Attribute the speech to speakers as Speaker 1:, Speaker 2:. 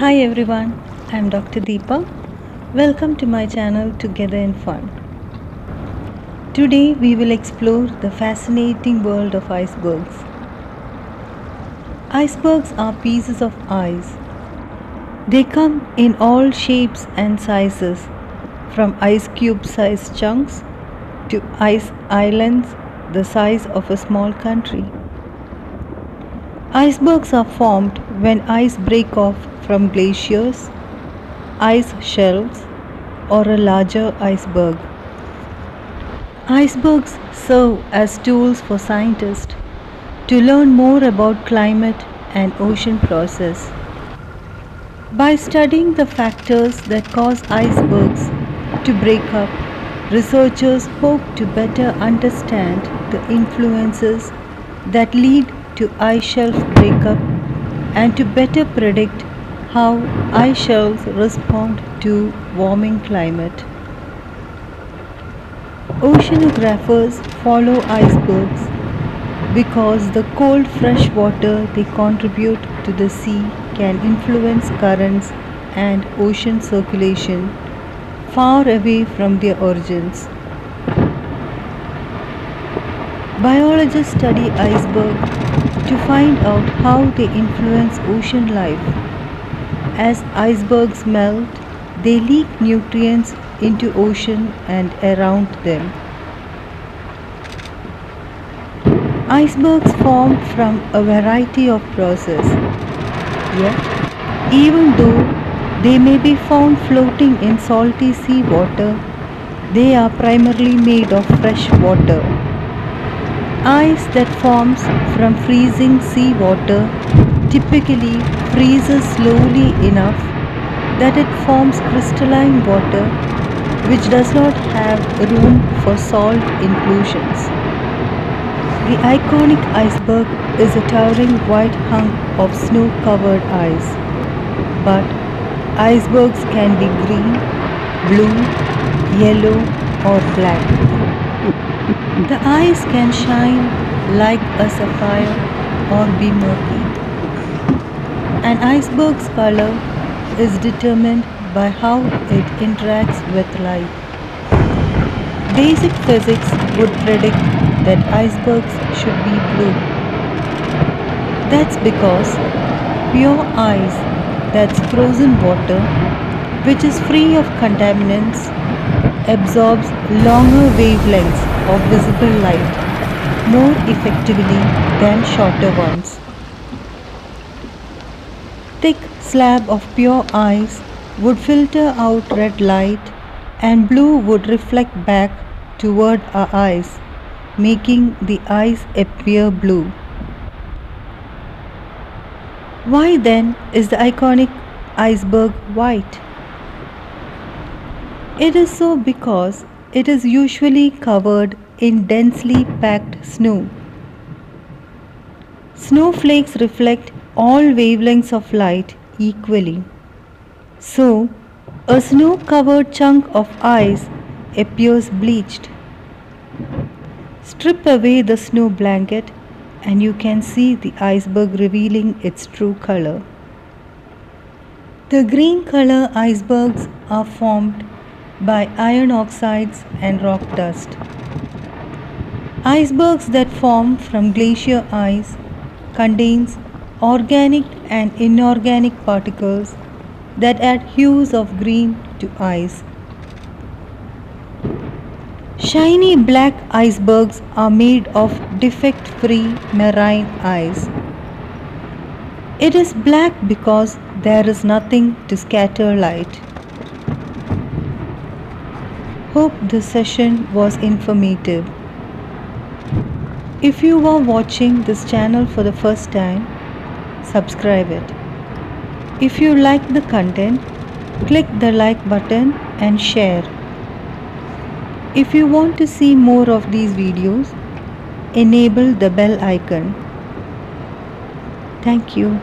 Speaker 1: Hi everyone, I'm Dr. Deepa. Welcome to my channel Together'N' Fun. Today we will explore the fascinating world of icebergs. Icebergs are pieces of ice. They come in all shapes and sizes, from ice cube sized chunks to ice islands the size of a small country. Icebergs are formed when ice break off from glaciers, ice shelves, or a larger iceberg. Icebergs serve as tools for scientists to learn more about climate and ocean process. By studying the factors that cause icebergs to break up, researchers hope to better understand the influences that lead to ice shelf breakup and to better predict how ice shelves respond to warming climate. Oceanographers follow icebergs because the cold fresh water they contribute to the sea can influence currents and ocean circulation far away from their origins. Biologists study icebergs to find out how they influence ocean life. As icebergs melt, they leak nutrients into ocean and around them. Icebergs form from a variety of processes. Yet, even though they may be found floating in salty sea water, they are primarily made of fresh water. Ice that forms from freezing sea water typically freezes slowly enough that it forms crystalline water which does not have room for salt inclusions. The iconic iceberg is a towering white hunk of snow-covered ice. But icebergs can be green, blue, yellow or black. The ice can shine like a sapphire or be murky. An iceberg's color is determined by how it interacts with light. Basic physics would predict that icebergs should be blue. That's because pure ice that's frozen water, which is free of contaminants, absorbs longer wavelengths of visible light more effectively than shorter ones. Thick slab of pure ice would filter out red light and blue would reflect back toward our eyes, making the ice appear blue. Why then is the iconic iceberg white? It is so because it is usually covered in densely packed snow. Snowflakes reflect all wavelengths of light equally. So, a snow covered chunk of ice appears bleached. Strip away the snow blanket and you can see the iceberg revealing its true color. The green color icebergs are formed by iron oxides and rock dust. Icebergs that form from glacier ice contains organic and inorganic particles that add hues of green to ice. Shiny black icebergs are made of defect-free marine ice. It is black because there is nothing to scatter light. Hope this session was informative. If you are watching this channel for the first time, subscribe it. If you like the content, click the like button and share. If you want to see more of these videos, enable the bell icon. Thank you.